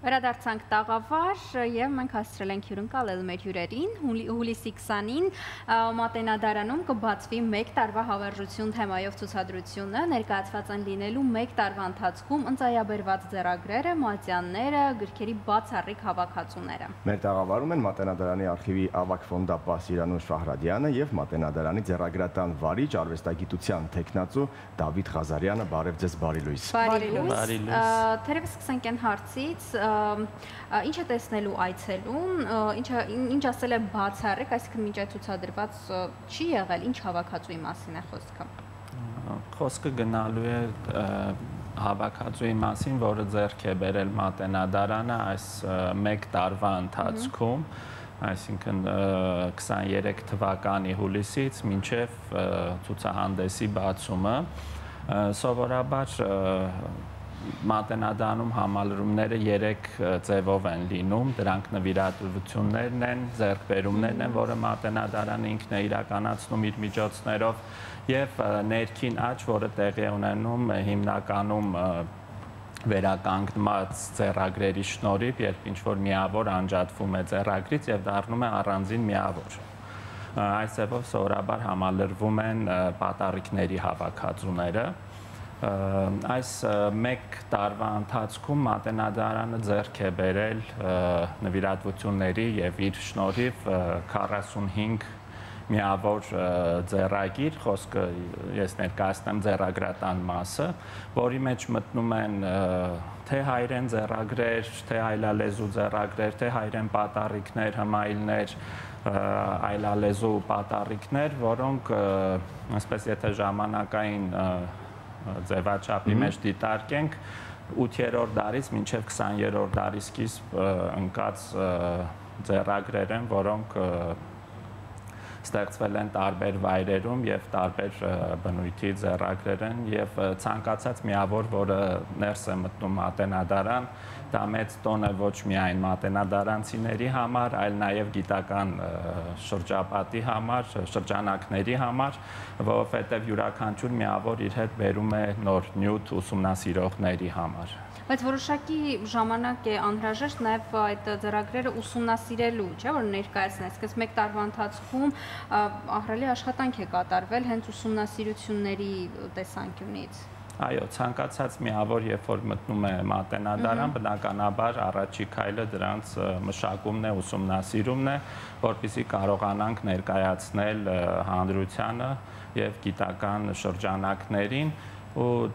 Վերադարձանք տաղավար եւ մենք հասցրել ենք հյուրընկալել մեր հյուրերին հուլիսի 20-ին Մատենադարանում կբացվի 1 տարվա հավերժություն թեմայով ցուցադրությունը ներկայացված են լինելու 1 տարվա ընթացքում ընծայաբերված ձեռագրերը, մատյանները, գրքերի բացառիկ հավաքածուները։ Մեր տաղավարում են Մատենադարանի արխիվի ավակ ֆոնդապահ Սիրանուշ Ֆահրադյանը եւ Մատենադարանի ձեռագրատան վարիչ արվեստագիտության տեխնացու Դավիթ Ղազարյանը։ Բարև ձեզ, բարի լույս։ Բարի լույս։ Թերևս սկսենք այն հարցից, ինչ է տեսնելու այցելուն, ինչը ինչ ասել է բացառիկ, այսինքն այդ ցուցադրված չի եղել, ինչ հավաքածուի մասին է խոսքը։ Խոսքը գնալու է հավաքածուի մասին, որը ձեռք է բերել Մատենադարանը այս 1 տարվա ընթացքում, այսինքն 23 թվականի հուլիսից մինչև ցուցահանդեսի բացումը սովորաբար մատենադանում համալրումները 3 ձևով են լինում, դրանք նվիրատվություններն են, ձեռքբերումներն են, որը մատենադարանը ինքն է իրականացնում իր միջոցներով եւ ներքին աճ, որը տեղի է ունենում հիմնականում վերականգնված ձեռագրերի շնորհիվ, երբ ինչ որ միավոր անջատվում է ձեռագրից եւ դառնում է առանձին միավոր այս ձևով սովորաբար համալրվում են պատարիկների հավաքածուները այս 1 տարվա ընթացքում մատենադարանը ձեռք է բերել նվիրատվությունների եւ իր շնորհիվ 45 միավոր ձեռագիր, խոսքը ես ներկայացնեմ ձեռագրատան մասը, որի մեջ մտնում են թե հայրեն ձեռագրեր, թե այլալեզու ձեռագրեր, թե հայրեն պատառիկներ, հմայլներ, այլալեզու պատառիկներ, որոնք ասպես եթե ժամանակային ձևաչափի մեջ դիտարկենք 8-րդ դարից մինչև 20-րդ դարի սկիզբ ընկած ձեռագրեր են, որոնք ստեղծվել են տարբեր վայրերում եւ տարբեր բնույթի ձեռագրեր են եւ ցանկացած միավոր, որը ներս է մտնում Ատենադարան, դա մեծ տոն է ոչ միայն մատենադարանցիների համար, այլ նաև գիտական շրջապատի համար, շրջանակների համար, որովհետև յուրաքանչյուր միավոր իր հետ բերում է նոր նյութ ուսումնասիրողների համար բայց որոշակի ժամանակ է անհրաժեշտ նաև այդ ծրագրերը ուսումնասիրելու, չէ՞ որ ներկայացնես, այսպես մեկ տարվա ընթացքում ահռելի աշխատանք է կատարվել հենց ուսումնասիրությունների տեսանկյունից։ Այո, ցանկացած միավոր, երբ որ մտնում է մատենադարան, բնականաբար առաջի քայլը դրանց մշակումն է, ուսումնասիրումն է, որpիսի կարողանանք ներկայացնել հանրությանը եւ գիտական շրջանակներին ու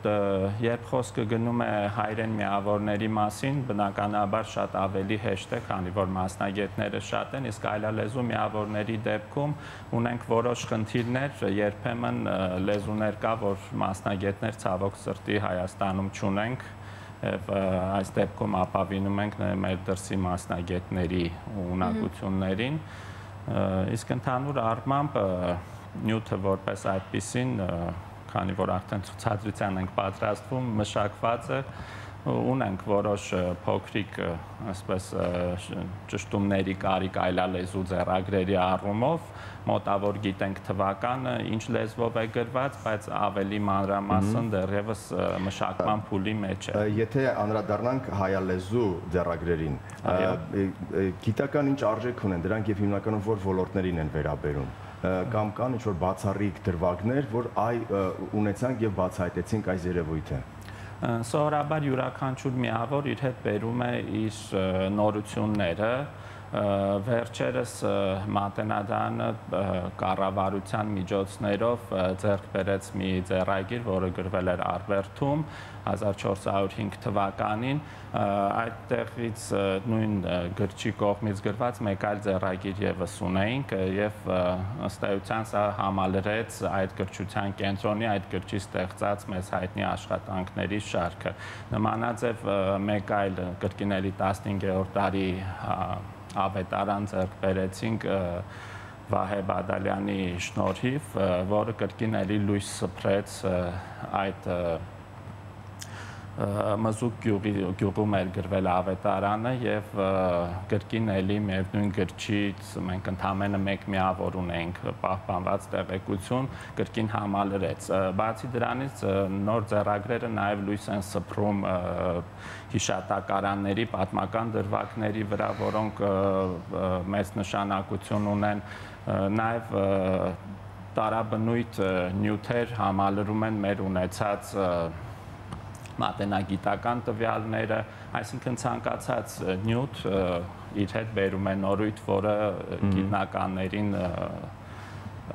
երբ խոսքը գնում է հայրեն միավորների մասին, բնականաբար շատ ավելի հեշտ է, քանի որ մասնագետները շատ են, իսկ այլալեզու միավորների դեպքում ունենք որոշ խնդիրներ, երբեմն լեզուներ կա, որ մասնագետներ ցավոք սրտի Հայաստանում չունենք եւ այս դեպքում ապավինում ենք մեր դրսի մասնագետների ունակություններին իսկ ընդհանուր առմամբ նյութը որպես այդպեսին քանի որ արդեն ցուցադրության ենք պատրաստվում, մշակված է ունենք որոշ փոքրիկ, ասպես ճշտումների կարիք այլալեզու ձեռագրերի առումով, մոտավոր գիտենք թվականը, ինչ լեզվով է գրված, բայց ավելի մանրամասն դեռևս մշակման փուլի մեջ է։ Եթե անդրադառնանք հայալեզու ձեռագրերին, գիտական ինչ արժեք ունեն դրանք եւ հիմնականում որ ոլորտներին են վերաբերում կամ կան ինչ-որ բացառիկ դրվագներ, որ այ ունեցանք եւ բացահայտեցինք այս երևույթը սովորաբար յուրաքանչյուր միավոր իր հետ բերում է իր նորությունները, վերջերս մատենադանը կառավարության միջոցներով ձեռք բերեց մի ձեռագիր, որը գրվել էր Արբերթում 1405 թվականին այդտեղից նույն գրչի կողմից գրված մեկ այլ ձեռագիր եւս ունեինք եւ ըստ էության սա համալրեց այդ գրչության կենտրոնի այդ գրչի ստեղծած մեզ հայտնի աշխատանքների շարքը նմանաձև մեկ այլ կրկինելի 15-րդ տարի ավետարան ձեռք բերեցինք Վահե Բադալյանի շնորհիվ, որը կրկին էլի լույս սփռեց այդ մզուկ գյուղի գյուղում էր գրվել ավետարանը եւ գրքին էլի միևնույն գրչից մենք ընդամենը մեկ միավոր ունենք պահպանված տեղեկություն գրքին համալրեց բացի դրանից նոր ձեռագրերը նաեւ լույս են սփռում հիշատակարանների պատմական դրվագների վրա որոնք մեծ նշանակություն ունեն նաեւ տարաբնույթ նյութեր համալրում են մեր ունեցած մատենագիտական տվյալները, այսինքն ցանկացած նյութ իր հետ բերում է նորույթ, որը գիտնականներին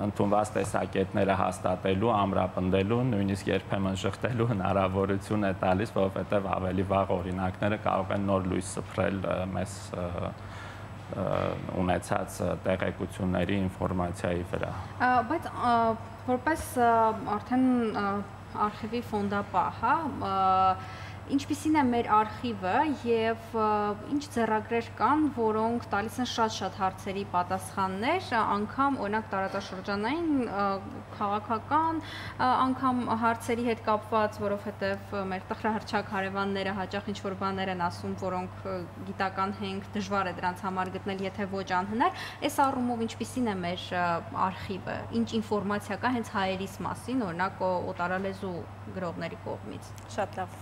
ընդունված տեսակետները հաստատելու, ամրապնդելու, նույնիսկ երբեմն շղթելու հնարավորություն է տալիս, որովհետև ավելի վաղ օրինակները կարող են նոր լույս սփռել մեզ ունեցած տեղեկությունների ինֆորմացիայի վրա։ Բայց որպես արդեն արխիվի ֆոնդապահ, հա, ինչպիսին է մեր արխիվը եւ ինչ ձեռագրեր կան, որոնք տալիս են շատ-շատ հարցերի պատասխաններ, անգամ օրինակ տարածաշրջանային քաղաքական անգամ հարցերի հետ կապված, որովհետեւ մեր տխրահրճակ հարևանները հաճախ ինչ որ բաներ են ասում, որոնք գիտական հենք դժվար է դրանց համար գտնել, եթե ոչ անհնար, այս առումով ինչպիսին է մեր արխիվը, ինչ ինֆորմացիա կա հենց հայերիս մասին, օրինակ օտարալեզու գրողների կողմից։ Շատ լավ։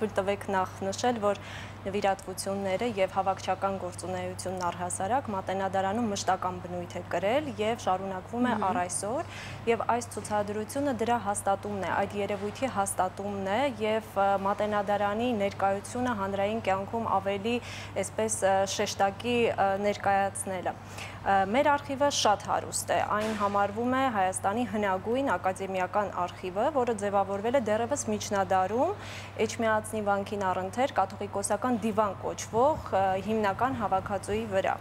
Թույլ տվեք նախ նշել, որ նվիրատվությունները եւ հավաքչական գործունեությունն առհասարակ մատենադարանում մշտական բնույթ է կրել եւ շարունակվում է առ այսօր եւ այս ցուցադրությունը դրա հաստատումն է, այդ երևույթի հաստատումն է եւ մատենադարանի ներկայությունը հանրային կյանքում ավելի այսպես շեշտակի ներկայացնելը։ Մեր արխիվը շատ հարուստ է, այն համարվում է Հայաստանի հնագույն ակադեմիական արխիվը, որը ձևավորվել է դեռևս միջնադարում Էջմիածնի վանքին առընթեր կաթողիկոսական դիվան կոչվող հիմնական հավաքածուի վրա։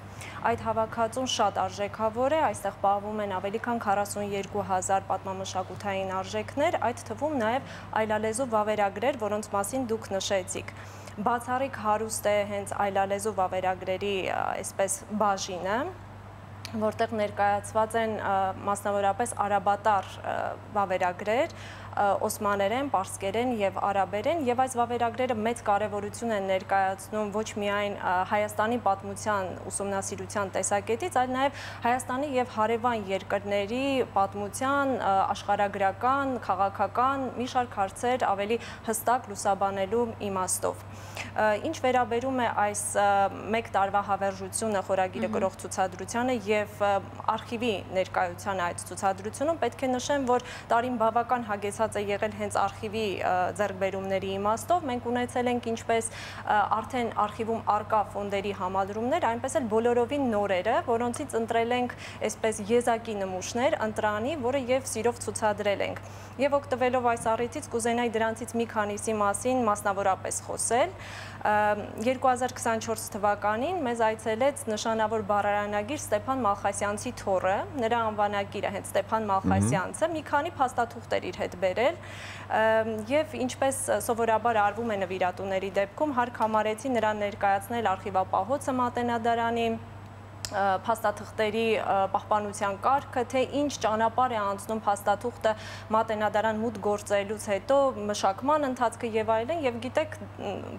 Այդ հավաքածուն շատ արժեքավոր է, այստեղ պահվում են ավելի քան 42000 պատմամշակութային արժեքներ, այդ թվում նաև այլալեզու վավերագրեր, որոնց մասին դուք նշեցիք բացառիկ հարուստ է հենց այլալեզու վավերագրերի այսպես բաժինը որտեղ ներկայացված են մասնավորապես արաբատար վավերագրեր, օսմաներեն, պարսկերեն եւ արաբերեն եւ այս վավերագրերը մեծ կարեւորություն են ներկայացնում ոչ միայն Հայաստանի պատմության ուսումնասիրության տեսակետից, այլ նաեւ Հայաստանի եւ հարևան երկրների պատմության աշխարհագրական, քաղաքական մի շարք հարցեր ավելի հստակ լուսաբանելու իմաստով։ Ինչ վերաբերում է այս մեկ տարվա հավերժությունը խորագիրը գրող ցուցադրությանը եւ արխիվի ներկայության այդ ցուցադրությունում պետք է նշեմ, որ տարին բավական հագեցած է եղել հենց արխիվի ձեռքբերումների իմաստով։ Մենք ունեցել ենք ինչպես արդեն արխիվում արկա ֆոնդերի համադրումներ, այնպես էլ բոլորովին նորերը, որոնցից ընտրել ենք այսպես եզակի նմուշներ, ընտրանի, որը եւ սիրով ցուցադրել ենք։ Եվ օգտվելով այս առիթից կուզենայի դրանցից մի քանիսի մասին մասնավորապես խոսել։ 2024 թվականին մեզ այցելեց նշանավոր բառարանագիր Ստեփան Մալխասյանցի թորը, նրա անվանակիրը հենց Ստեփան Մալխասյանցը մի քանի փաստաթուղթեր իր հետ բերել եւ ինչպես սովորաբար արվում է նվիրատուների դեպքում հարկ համարեցի նրան ներկայացնել արխիվապահոցը Մատենադարանի փաստաթղթերի պահպանության կարգը, թե ինչ ճանապարհ է անցնում փաստաթուղթը մատենադարան մուտք գործելուց հետո մշակման ընթացքը եւ այլն եւ գիտեք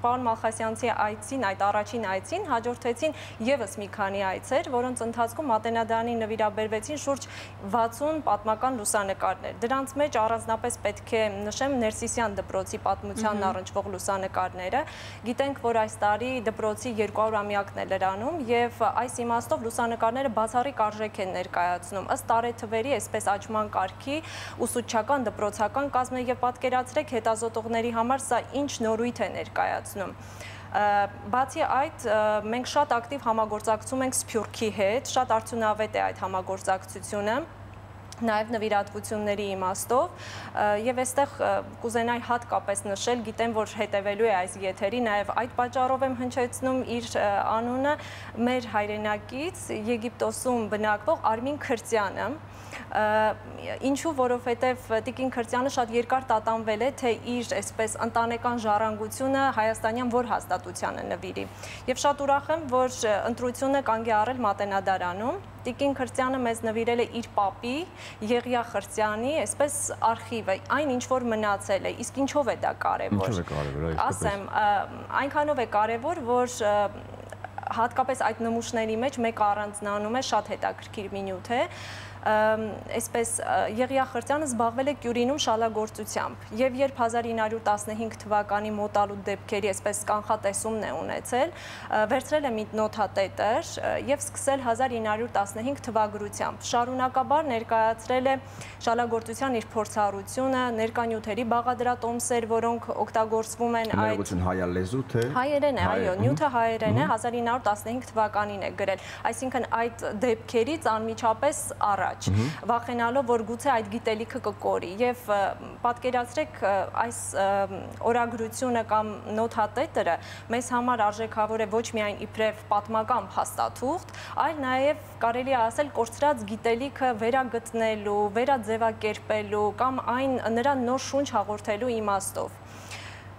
պարոն Մալխասյանցի այցին, այդ առաջին այցին հաջորդեցին եւս մի քանի այցեր, որոնց ընթացքում մատենադարանի նվիրաբերվեցին շուրջ 60 պատմական լուսանկարներ։ Դրանց մեջ առանձնապես պետք է նշեմ Ներսիսյան դպրոցի պատմությանն առնչվող լուսանկարները։ Գիտենք, որ այս տարի դպրոցի 200-ամյակն է լրանում եւ այս իմաստով Դրանով լուսանկարները բացառիկ արժեք են ներկայացնում ըստ տարեթվերի, այսպես աճման կարգի, ուսուցչական, դպրոցական կազմը եւ պատկերացրեք հետազոտողների համար սա ինչ նորույթ է ներկայացնում։ Բացի այդ, մենք շատ ակտիվ համագործակցում ենք Սփյուռքի հետ, շատ արդյունավետ է այդ համագործակցությունը նաև նվիրատվությունների իմաստով եւ այստեղ կուզենայի հատկապես նշել, գիտեմ, որ հետևելու է այս եթերի, նաև այդ պատճառով եմ հնչեցնում իր անունը մեր հայրենակից Եգիպտոսում բնակվող Արմին Քրծյանը, ինչու որովհետև Տիկին Քրծյանը շատ երկար տատանվել է, թե իր այսպես ընտանեկան ժառանգությունը հայաստանյան որ հաստատությանը նվիրի։ Եվ շատ ուրախ եմ, որ ընտրությունը կանգ է առել Մատենադարանում Տիկին Քրստյանը մեզ նվիրել է իր պապի Եղիա Խրստյանի, այսպես արխիվը, այն ինչ որ մնացել է։ Իսկ ինչով է դա կարևոր։ Ինչով է կարևոր, այո։ Ասեմ, այնքանով է կարևոր, որ հատկապես այդ նմուշների մեջ մեկ առանձնանում է շատ հետաքրքիր մի նյութ է, այսպես Եղիա Խրտյանը զբաղվել է Կյուրինում շալագործությամբ եւ երբ 1915 թվականի մոտալու դեպքերի այսպես կանխատեսումն է ունեցել, վերցրել է մի նոթատետր եւ սկսել 1915 թվագրությամբ։ Շարունակաբար ներկայացրել է շալագործության իր փորձառությունը, ներկանյութերի բաղադրատոմսեր, որոնք օգտագործվում են այդ Ներողություն հայալեզու թե Հայերեն է, այո, նյութը հայերեն է 1915 թվականին է գրել։ Այսինքն այդ դեպքերից անմիջապես առաջ առաջ, վախենալով, որ գուցե այդ գիտելիքը կկորի եւ պատկերացրեք այս օրագրությունը կամ նոթատետրը մեզ համար արժեքավոր է ոչ միայն իբրև պատմական փաստաթուղթ, այլ նաեւ կարելի է ասել կորցրած գիտելիքը վերագտնելու, վերաձևակերպելու կամ այն նրան նոր շունչ հաղորդելու իմաստով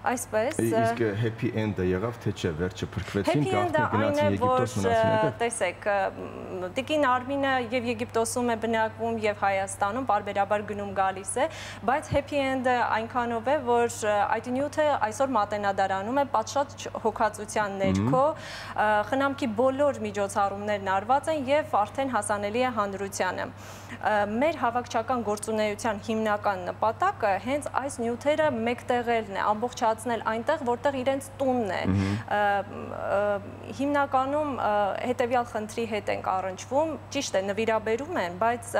այսպես իսկ happy end-ը եղավ թե չէ վերջը փրկվեցին գաղտնի գնացին Եգիպտոս մնացին հետո տեսեք Տիկին Արմինը եւ Եգիպտոսում է բնակվում եւ Հայաստանում բարբերաբար գնում գալիս է բայց happy end-ը այնքանով է որ այդ նյութը այսօր մատենադարանում է պատշաճ հոգացության ներքո խնամքի բոլոր միջոցառումներն արված են եւ արդեն հասանելի է հանրությանը մեր հավաքչական գործունեության հիմնական նպատակը հենց այս նյութերը մեկտեղելն է ամբողջ վերջացնել այնտեղ, որտեղ իրենց տունն է։ Հիմնականում հետևյալ խնդրի հետ ենք առնչվում, ճիշտ է, նվիրաբերում են, բայց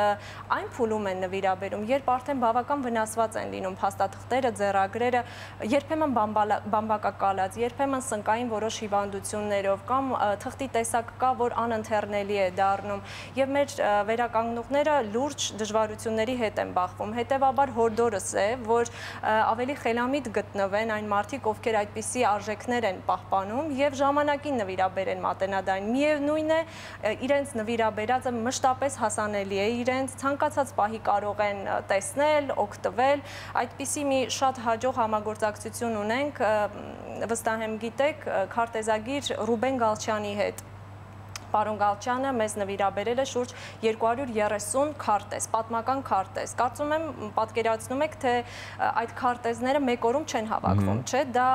այն փուլում են նվիրաբերում, երբ արդեն բավական վնասված են լինում փաստաթղթերը, ձեռագրերը, երբեմն բամբակակալած, երբեմն սնկային որոշ հիվանդություններով կամ թղթի տեսակ կա, որ անընթեռնելի է դառնում եւ մեր վերականգնողները լուրջ դժվարությունների հետ են բախվում։ Հետևաբար հորդորս է, որ ավելի խելամիտ գտնվեն այն մարդիկ, ովքեր այդպիսի արժեքներ են պահպանում եւ ժամանակին նվիրաբերեն մատենադային։ Միևնույն է, իրենց նվիրաբերածը մշտապես հասանելի է իրենց, ցանկացած պահի կարող են տեսնել, օգտվել։ Այդպիսի մի շատ հաջող համագործակցություն ունենք, վստահ եմ գիտեք, քարտեզագիր Ռուբեն Գալչյանի հետ պարոն Գալչյանը մեզ նվիրաբերել է շուրջ 230 քարտեզ, պատմական քարտեզ։ Կարծում եմ պատկերացնում եք, թե այդ քարտեզները մեկ օրում չեն հավաքվում, չէ՞։ Դա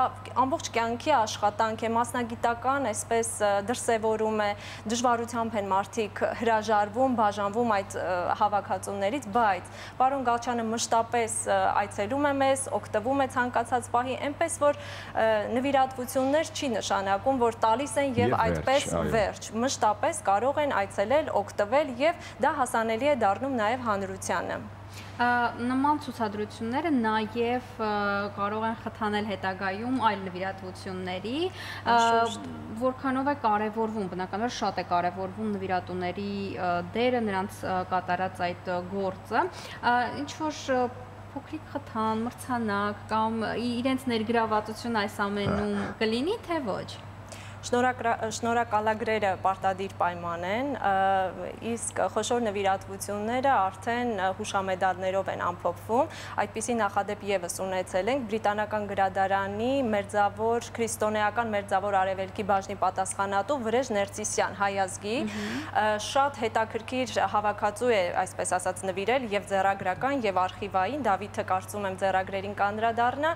ամբողջ կյանքի աշխատանք է, մասնագիտական, այսպես դրսևորում է, դժվարությամբ են մարդիկ հրաժարվում, բաժանվում այդ հավաքածուներից, բայց պարոն Գալչյանը մշտապես այցելում է մեզ, օգտվում է ցանկացած պահի, այնպես որ նվիրատվություններ չի նշանակում, որ տալիս են եւ այդպես վերջ։ Մշտ մշտապես կարող են այցելել, օգտվել եւ դա հասանելի է դառնում նաեւ հանրությանը նման ցուցադրությունները նաև կարող են խթանել հետագայում այլ նվիրատվությունների, որքանով է կարևորվում, բնականաբար շատ է կարևորվում նվիրատուների դերը, նրանց կատարած այդ գործը։ Ինչ որ փոքրիկ խթան, մրցանակ կամ իրենց ներգրավվածություն այս ամենում կլինի, թե ոչ շնորհակալագրերը պարտադիր պայման են, իսկ խոշոր նվիրատվությունները արդեն հուշամեդալներով են ամփոփվում։ Այդպիսի նախադեպ եւս ունեցել ենք բրիտանական գրադարանի մերձավոր քրիստոնեական մերձավոր արևելքի բաժնի պատասխանատու Վրեժ Ներծիսյան հայազգի շատ հետաքրքիր հավաքածու է, այսպես ասած, նվիրել եւ ձեռագրական եւ արխիվային Դավիթը կարծում եմ ձեռագրերին կանդրադառնա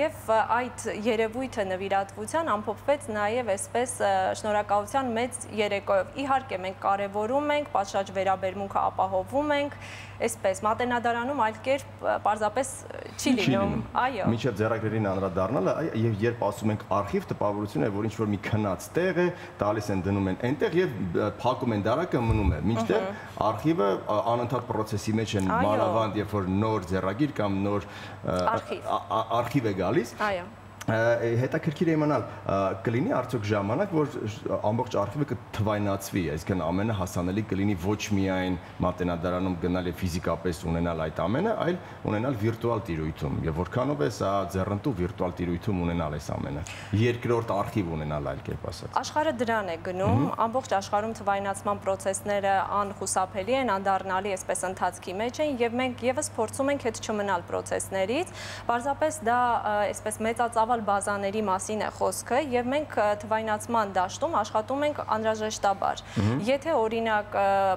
եւ այդ երևույթը նվիրատվության ամփոփվեց նաեւ այսպես շնորհակալության մեծ երեկոյով։ Իհարկե մենք կարևորում ենք, պատշաճ վերաբերմունքը ապահովում ենք, այսպես մատենադարանում այլ կերպ պարզապես չի լինում։ Այո։ Միջև ձեռագրերին անդրադառնալը եւ երբ ասում ենք արխիվ, տպավորություն է, որ ինչ որ մի քնած տեղ է, տալիս են դնում են այնտեղ եւ փակում են դարակը մնում է։ Մինչդեռ արխիվը անընդհատ process-ի մեջ են մանավանդ, երբ որ նոր ձեռագիր կամ նոր արխիվ է գալիս։ Այո հետաքրքիր է իմանալ կլինի արդյոք ժամանակ որ ամբողջ արխիվը կթվայնացվի այսինքն ամենը հասանելի կլինի ոչ միայն մատենադարանում գնալ եւ ֆիզիկապես ունենալ այդ ամենը այլ ունենալ վիրտուալ տիրույթում եւ որքանով է սա ձեռնտու վիրտուալ տիրույթում ունենալ այս ամենը երկրորդ արխիվ ունենալ այլ կերպ ասած աշխարհը դրան է գնում ամբողջ աշխարհում թվայնացման process-ները անխուսափելի են անդառնալի այսպես ընթացքի մեջ են եւ մենք եւս փորձում ենք հետ չմնալ process-ներից Պարզապես դա այսպես մեծածավ ծավալ բազաների մասին է խոսքը եւ մենք թվայնացման դաշտում աշխատում ենք անհրաժեշտաբար։ Եթե օրինակ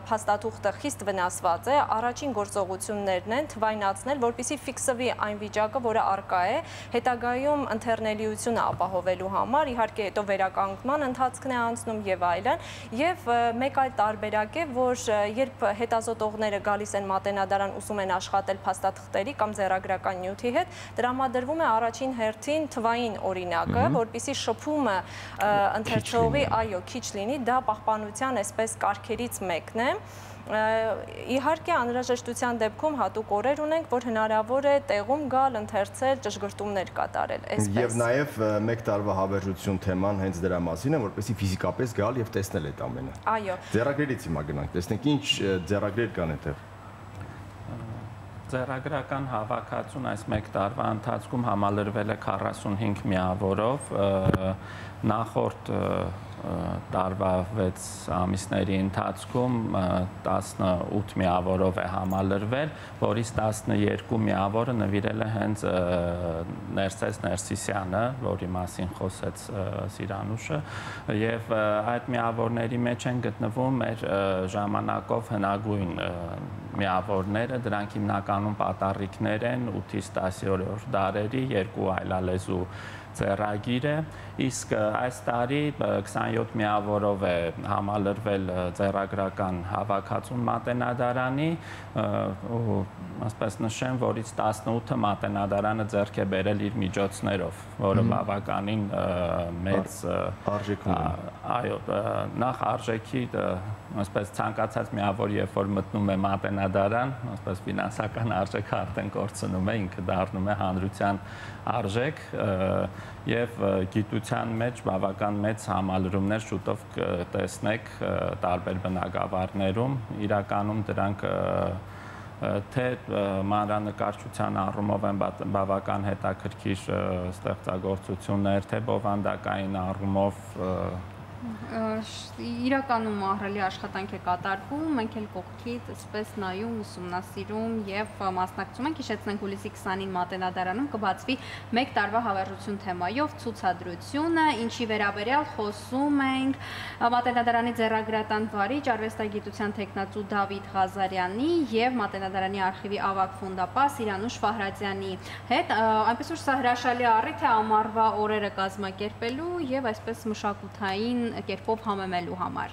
փաստաթուղթը խիստ վնասված է, առաջին գործողություններն են թվայնացնել, որպիսի ֆիքսվի այն վիճակը, որը արկա է, հետագայում ընթերնելիությունը ապահովելու համար, իհարկե հետո վերականգնման ընթացքն է անցնում եւ այլն, եւ մեկ այլ տարբերակ է, որ երբ հետազոտողները գալիս են մատենադարան ուսում են աշխատել փաստաթղթերի կամ ձեռագրական նյութի հետ, տրամադրվում է առաջին հերթին թվային օրինակը, որpիսի շփումը ընթերցողի, այո, քիչ լինի, դա պահպանության այսպես կարգերից մեկն է իհարկե անհրաժեշտության դեպքում հատուկ օրեր ունենք, որ հնարավոր է տեղում գալ, ընթերցել, ճշգրտումներ կատարել, այսպես։ Եվ նաև մեկ տարվա հավերժություն թեման հենց դրա մասին է, որպեսզի ֆիզիկապես գալ եւ տեսնել այդ ամենը։ Այո։ Ձեռագրերից հիմա գնանք, տեսնենք ինչ ձեռագրեր կան այդտեղ ձեռագրական հավաքածուն այս մեկ տարվա ընթացքում համալրվել է 45 միավորով նախորդ տարվա 6 ամիսների ընթացքում 18 միավորով է համալրվել, որից 12 միավորը նվիրել է հենց Ներսես Ներսիսյանը, որի մասին խոսեց Սիրանուշը, եւ այդ միավորների մեջ են գտնվում մեր ժամանակով հնագույն միավորները, դրանք հիմնականում պատառիկներ են 8-ից 10-րդ դարերի երկու այլալեզու ձեռագիր է, իսկ այս տարի 27 միավորով է համալրվել ձեռագրական հավաքածուն մատենադարանի, ու ասպես նշեմ, որից 18-ը մատենադարանը ձեռք է բերել իր միջոցներով, որը բավականին մեծ արժեք ունի։ Այո, նախ արժեքի ասպես ցանկացած միավոր երբ որ մտնում է մատենադարան, ասպես ֆինանսական արժեքը արդեն կորցնում է, ինքը դառնում է հանրության արժեք եւ գիտության մեջ բավական մեծ համալրումներ շուտով կտեսնեք տարբեր բնակավարներում իրականում դրանք թե մանրանկարչության առումով են բավական հետաքրքիր ստեղծագործություններ, թե բովանդակային առումով իրականում ահռելի աշխատանք է կատարվում, մենք էլ կողքից այսպես նայում, ուսումնասիրում եւ մասնակցում ենք, հիշեցնենք հուլիսի 20-ին Մատենադարանում կբացվի 1 տարվա հավերժություն թեմայով ցուցադրությունը, ինչի վերաբերյալ խոսում ենք Մատենադարանի ձեռագրատան վարիչ արվեստագիտության տեխնացու Դավիթ Ղազարյանի եւ Մատենադարանի արխիվի ավակ ֆոնդապահ Սիրանուշ Ֆահրազյանի հետ, այնպես որ սա հրաշալի առիթ է ամառվա օրերը կազմակերպելու եւ այսպես մշակութային կերպով համեմելու համար։